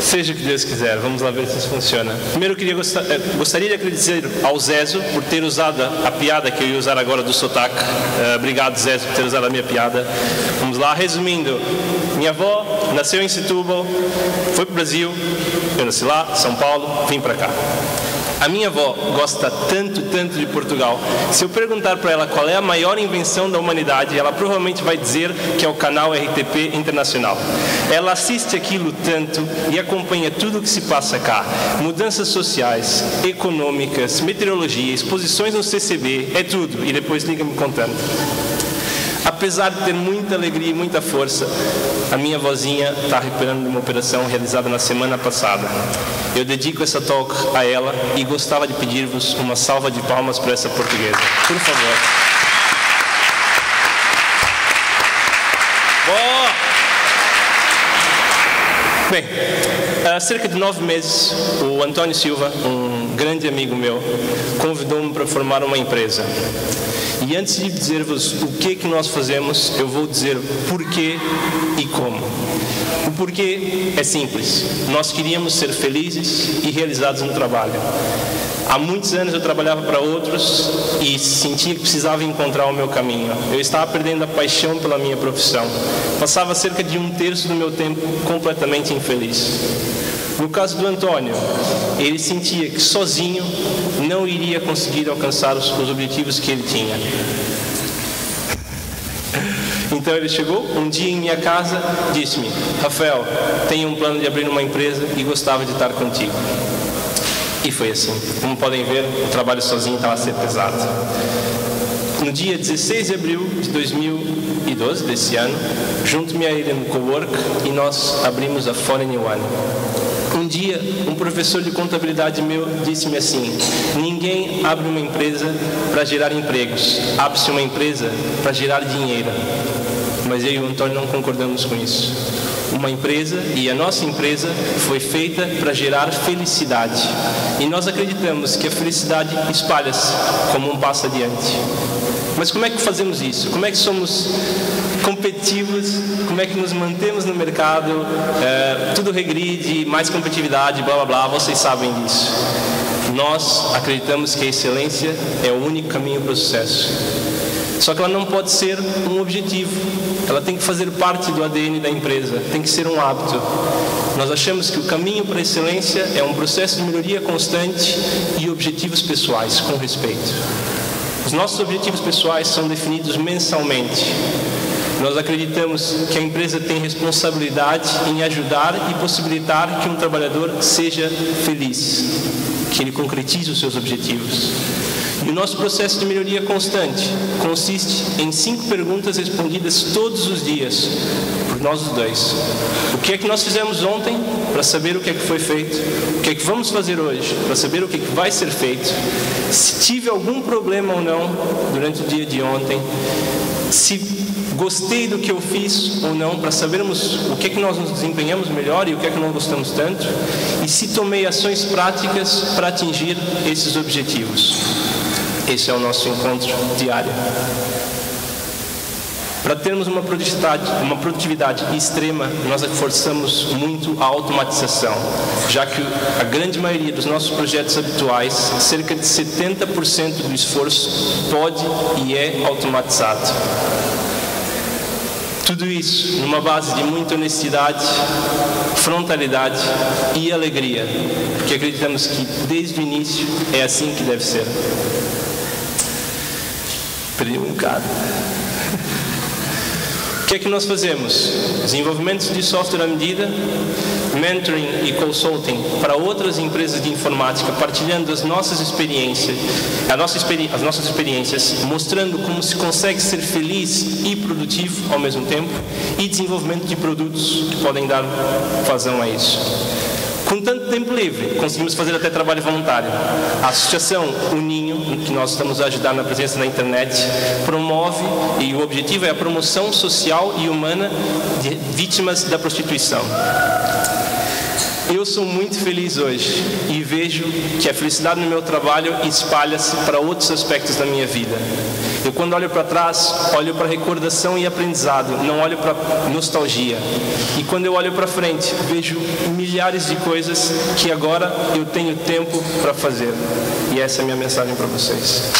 Seja o que Deus quiser, vamos lá ver se isso funciona. Primeiro eu queria gostar, eh, gostaria de agradecer ao Zezo por ter usado a piada que eu ia usar agora do sotaque. Uh, obrigado, Zezo, por ter usado a minha piada. Vamos lá, resumindo. Minha avó nasceu em Setúbal, foi para o Brasil, eu nasci lá, São Paulo, vim para cá. A minha avó gosta tanto, tanto de Portugal. Se eu perguntar para ela qual é a maior invenção da humanidade, ela provavelmente vai dizer que é o canal RTP Internacional. Ela assiste aquilo tanto e acompanha tudo o que se passa cá: mudanças sociais, econômicas, meteorologia, exposições no CCB, é tudo. E depois liga me contando. Apesar de ter muita alegria e muita força, a minha vozinha está recuperando de uma operação realizada na semana passada. Eu dedico essa talk a ela e gostava de pedir-vos uma salva de palmas para essa portuguesa. Por favor. Bem, há cerca de nove meses, o Antônio Silva, um grande amigo meu, convidou-me para formar uma empresa. E antes de dizer-vos o que que nós fazemos, eu vou dizer porquê e como. O porquê é simples. Nós queríamos ser felizes e realizados no trabalho. Há muitos anos eu trabalhava para outros e sentia que precisava encontrar o meu caminho. Eu estava perdendo a paixão pela minha profissão. Passava cerca de um terço do meu tempo completamente infeliz. No caso do Antônio, ele sentia que sozinho não iria conseguir alcançar os, os objetivos que ele tinha. Então ele chegou um dia em minha casa, disse-me: Rafael, tenho um plano de abrir uma empresa e gostava de estar contigo. E foi assim. Como podem ver, o trabalho sozinho estava a ser pesado. No dia 16 de abril de 2012, desse ano, junto-me a ele no Cowork e nós abrimos a Foreign One. Um dia, um professor de contabilidade meu disse-me assim: Ninguém abre uma empresa para gerar empregos, abre-se uma empresa para gerar dinheiro. Mas eu e o Antônio não concordamos com isso. Uma empresa, e a nossa empresa, foi feita para gerar felicidade. E nós acreditamos que a felicidade espalha-se como um passo adiante. Mas como é que fazemos isso? Como é que somos competitivos? Como é que nos mantemos no mercado? É, tudo regride, mais competitividade, blá blá blá, vocês sabem disso. Nós acreditamos que a excelência é o único caminho para o sucesso. Só que ela não pode ser um objetivo, ela tem que fazer parte do ADN da empresa, tem que ser um hábito. Nós achamos que o caminho para a excelência é um processo de melhoria constante e objetivos pessoais, com respeito. Os nossos objetivos pessoais são definidos mensalmente. Nós acreditamos que a empresa tem responsabilidade em ajudar e possibilitar que um trabalhador seja feliz, que ele concretize os seus objetivos. E o nosso processo de melhoria constante consiste em cinco perguntas respondidas todos os dias por nós os dois. O que é que nós fizemos ontem para saber o que é que foi feito? O que é que vamos fazer hoje para saber o que é que vai ser feito? Se tive algum problema ou não durante o dia de ontem? Se gostei do que eu fiz ou não, para sabermos o que é que nós nos desempenhamos melhor e o que é que não gostamos tanto, e se tomei ações práticas para atingir esses objetivos. Esse é o nosso encontro diário. Para termos uma produtividade, uma produtividade extrema, nós forçamos muito a automatização, já que a grande maioria dos nossos projetos habituais, cerca de 70% do esforço pode e é automatizado. Tudo isso numa base de muita honestidade, frontalidade e alegria, porque acreditamos que desde o início é assim que deve ser. Perdi um bocado. O que é que nós fazemos? Desenvolvimento de software à medida, mentoring e consulting para outras empresas de informática, partilhando as nossas experiências, nossa experi as nossas experiências, mostrando como se consegue ser feliz e produtivo ao mesmo tempo, e desenvolvimento de produtos que podem dar vazão a isso. Com tanto tempo livre, conseguimos fazer até trabalho voluntário. A Associação O Ninho, que nós estamos a ajudar na presença da internet, promove, e o objetivo é a promoção social e humana de vítimas da prostituição. Eu sou muito feliz hoje e vejo que a felicidade no meu trabalho espalha-se para outros aspectos da minha vida. Eu, quando olho para trás, olho para recordação e aprendizado, não olho para nostalgia. E quando eu olho para frente, vejo milhares de coisas que agora eu tenho tempo para fazer. E essa é a minha mensagem para vocês.